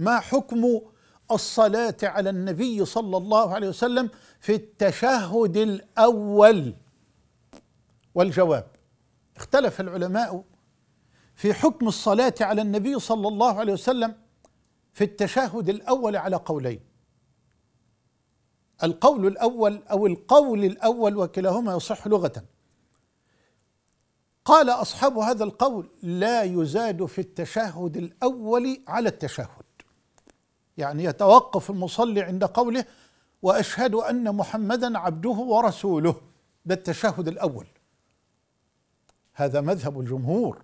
ما حكم الصلاة على النبي صلى الله عليه وسلم في التشهد الأول؟ والجواب اختلف العلماء في حكم الصلاة على النبي صلى الله عليه وسلم في التشهد الأول على قولين. القول الأول أو القول الأول وكلاهما يصح لغة. قال أصحاب هذا القول لا يزاد في التشهد الأول على التشهد. يعني يتوقف المصلي عند قوله وأشهد أن محمدا عبده ورسوله ده التشهد الأول. هذا مذهب الجمهور.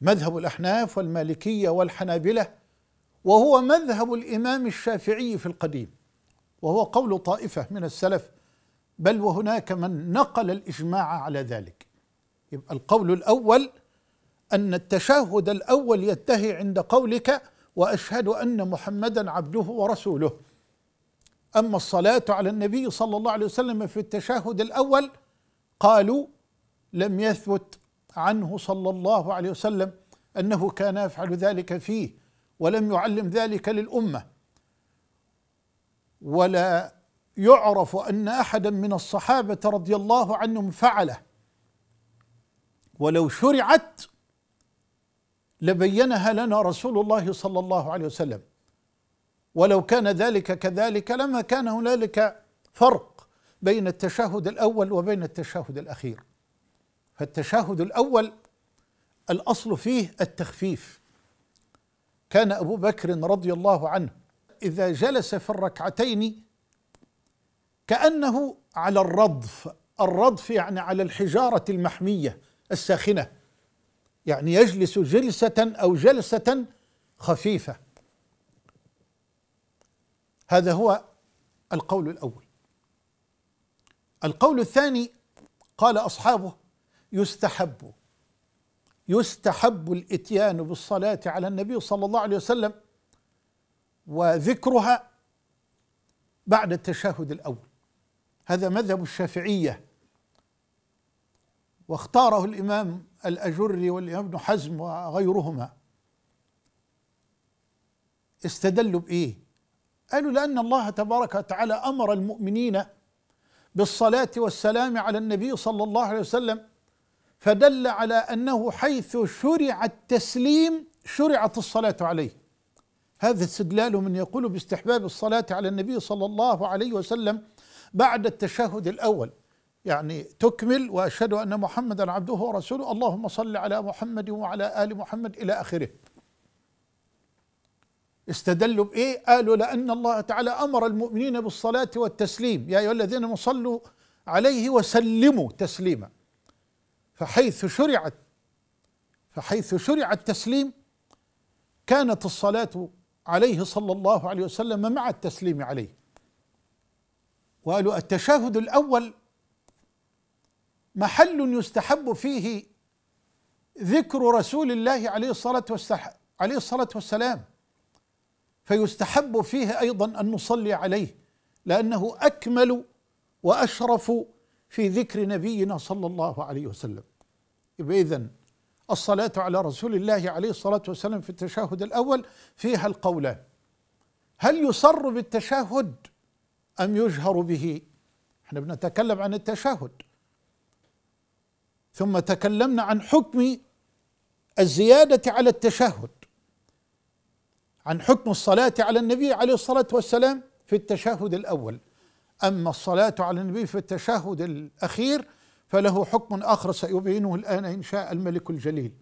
مذهب الأحناف والمالكية والحنابلة وهو مذهب الإمام الشافعي في القديم وهو قول طائفة من السلف بل وهناك من نقل الإجماع على ذلك. يبقى القول الأول أن التشهد الأول ينتهي عند قولك وأشهد أن محمدا عبده ورسوله. أما الصلاة على النبي صلى الله عليه وسلم في التشهد الأول قالوا لم يثبت عنه صلى الله عليه وسلم أنه كان يفعل ذلك فيه ولم يعلم ذلك للأمة. ولا يعرف أن أحدا من الصحابة رضي الله عنهم فعله. ولو شرعت لبينها لنا رسول الله صلى الله عليه وسلم. ولو كان ذلك كذلك لما كان هنالك فرق بين التشهد الأول وبين التشهد الأخير. فالتشهد الأول الأصل فيه التخفيف. كان أبو بكر رضي الله عنه إذا جلس في الركعتين كأنه على الرضف. الرضف يعني على الحجارة المحمية الساخنة. يعني يجلس جلسة أو جلسة خفيفة. هذا هو القول الأول. القول الثاني قال أصحابه يستحب يستحب الإتيان بالصلاة على النبي صلى الله عليه وسلم وذكرها بعد التشهد الأول. هذا مذهب الشافعية. واختاره الإمام الأجري والإمام ابن حزم وغيرهما. استدلوا بإيه؟ قالوا لأن الله تبارك وتعالى أمر المؤمنين بالصلاة والسلام على النبي صلى الله عليه وسلم فدل على أنه حيث شرع التسليم شرعت الصلاة عليه. هذا استدلال من يقول باستحباب الصلاة على النبي صلى الله عليه وسلم بعد التشهد الأول. يعني تكمل وأشهد أن محمدا عبده ورسوله. اللهم صل على محمد وعلى آل محمد إلى آخره. استدلوا بإيه؟ قالوا لأن الله تعالى أمر المؤمنين بالصلاة والتسليم. يا أيها الذين صلوا عليه وسلموا تسليما. فحيث شرعت فحيث شرع التسليم كانت الصلاة عليه صلى الله عليه وسلم مع التسليم عليه. وقالوا التشهد الأول محل يستحب فيه ذكر رسول الله عليه الصلاة عليه الصلاة والسلام. فيستحب فيه أيضا أن نصلي عليه لأنه أكمل وأشرف في ذكر نبينا صلى الله عليه وسلم. يبقى إذن الصلاة على رسول الله عليه الصلاة والسلام في التشهد الأول فيها القولان. هل يصر بالتشهد أم يجهر به؟ إحنا بنتكلم عن التشهد. ثم تكلمنا عن حكم الزيادة على التشهد. عن حكم الصلاة على النبي عليه الصلاة والسلام في التشهد الأول. أما الصلاة على النبي في التشهد الأخير فله حكم آخر سيبينه الآن إن شاء الملك الجليل.